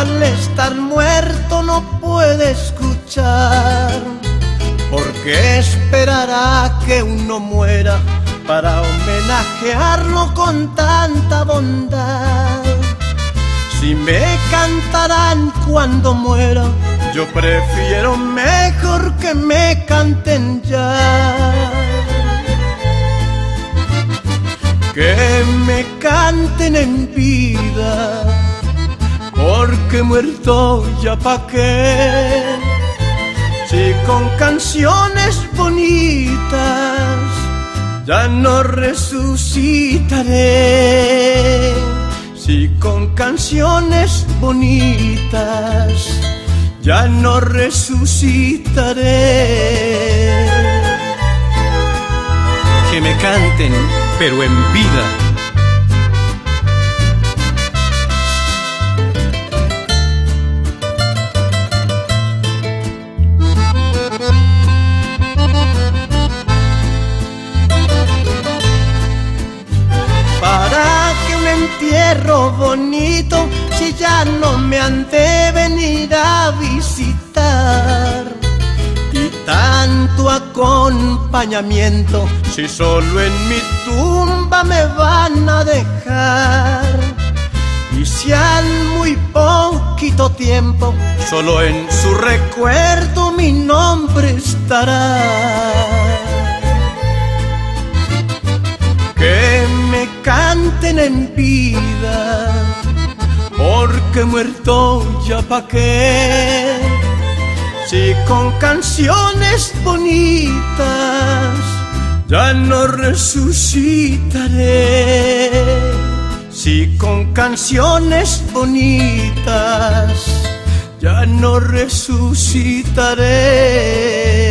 al estar muerto no puede escuchar. Porque esperará que uno muera para homenajearlo con tanta bondad. Si me cantarán cuando muera, yo prefiero mejor que me canten ya. Que me canten en vida, porque muerto ya pa' qué. Si con canciones bonitas ya no resucitaré. Si con canciones bonitas ya no resucitaré. Que me canten, pero en vida. Si ya no me han de venir a visitar. Y tanto acompañamiento, si solo en mi tumba me van a dejar. Y si al muy poquito tiempo, solo en su recuerdo mi nombre estará. que me canten en vida, muerto ya pa' qué. Si con canciones bonitas ya no resucitaré. Si con canciones bonitas ya no resucitaré.